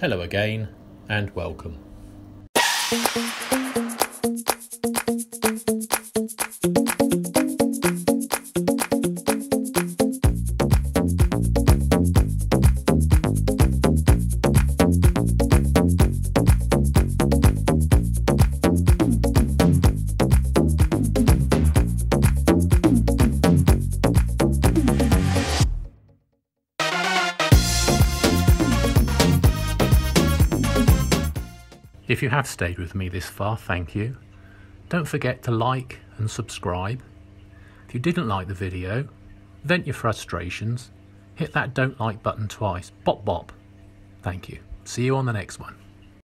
Hello again, and welcome. If you have stayed with me this far, thank you. Don't forget to like and subscribe. If you didn't like the video, vent your frustrations, hit that don't like button twice. Bop bop. Thank you. See you on the next one.